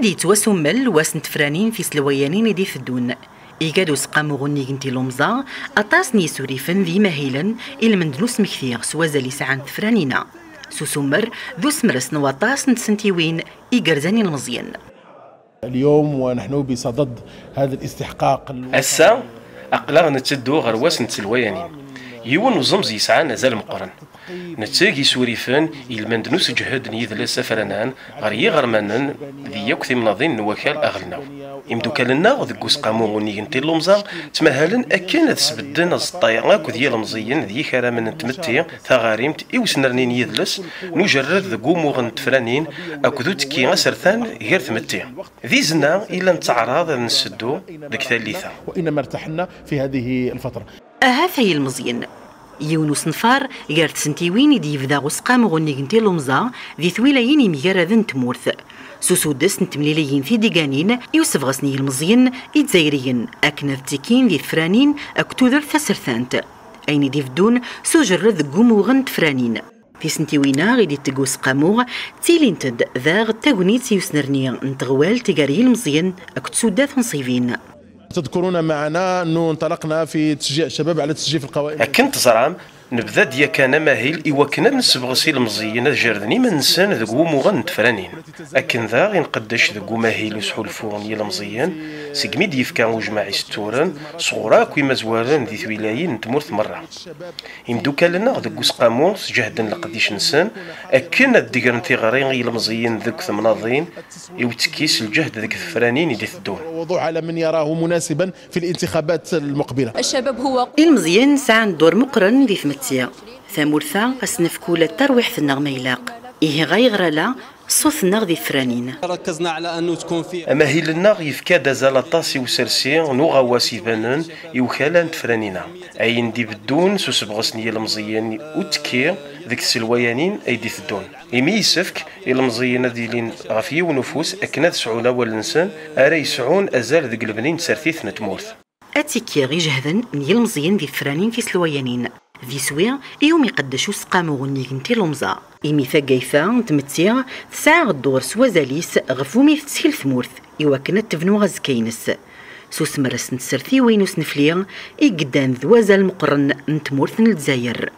دي تواسمل واسن تفرانين في سلويانين دي فدون إيكادو سقامو غني كنتي لومزا أطاس نيسوريفن ذي مهيلا إلى من دنوس مكثير سوازالي سعان تفرانينا سوسمر ذو سمرس نواطاس نتسنتيوين إيكارزاني المزيان. اليوم ونحن بصدد هذا الاستحقاق السا أقلا نتدو غير واس نتسلويانين يون وزمز يسعى نزال مقرن. نتاقي سوريفان يلمند نوس جهد نيذ سفرنان غير يغرمانن ذي يكثي مناضين نوكال أغلنا إمدو كالنا ذي قوس قامو غني نتي اللمزا تمهلن أكين تسبدن الزطايا أكو ذي المزيين ذي خيرا من تمتي ثغاريمت إيو سنرنين يذلس نجرد ذي قومو غن تفرانين أكو ذو تكي أسرثان غير تمتي. ذي زنا إلا نتعراض نسدو ذيك ثالثة. وإنما ارتحنا في هذه الفترة. أهذا المزيين يونس نفار غير تسنتيوين يدي يفدا غسقام غني كنتي لومزا ذي ثويلاين يميغاردن تمورث سوسودس نتمليليين في ديغانين يوسف غسني المزيين يتزايريين أكنا تيكين ذي فرانين أكتوذر ثسرثانت أين ديفدون سوجر قوموغن تفرانين في سنتيوينا غيدي تقوس قاموغ تيلينتد ذاغ تاغنيت يوسنرني نتغوال تيغاري المزيان أكتسودات نصيفين تذكرون معنا أنه انطلقنا في تشجيع الشباب على تسجيل في القوائم. كنت زرام نبدا ديا كان ماهيل إوا كنا نسبغسي المزيين جردني ما نسان ذقو مغن تفرانين أكن ذا غي نقدش ذقو ماهيل وسحو الفون يلا مزيان. سقمي ديف كان وجماعي ستورن صغرا كوي مزوارن ذي ثويلاين تمورث مرة يمدو كالنا ذقو سقاموس جهدا لقديش نسان. أكن الدقرن ثغرين غي المزيين ذق ثمناضين يوتكيس الجهد ذك ثفرانين يدي الدون. وضوح على من يراه مناسبا في الانتخابات المقبلة. الشباب هو المزيان سعان دور مقرن في ثمتيا ثامورثا أسنفكولة ترويح في النغمة يلاق. إيه غيغرا لا صوت ذي فرانين ركزنا على أنه تكون في اما هي لنا يفكا دازال طاسي وسرسي نو غواسي بانن يوكالا تفرانينا. اين دي بدون سوس بغسني المزيان وتكي ذيك السلويانين ايدي ثدون. يمي يسفك المزيان ديالين غفي ونفوس أكنا سعونا والنسان أرا يسعون أزال ذيك البنين سرثيث نتمورث. أتيكي غي جهدا نيل مزيان ذي فرانين في سلويانين. ذي سويا يوم يقدشو سقامو غني كنتي لومزا. إمي ثاقايفا تمتيا تسعى الدور سوازاليس غفومي تسهيل ثمورث إوا كانت تبنو غزكاينس سوس مرس نتسرثي وينوس نفليا إي قدام ذوازا المقرن نتمورث الجزائر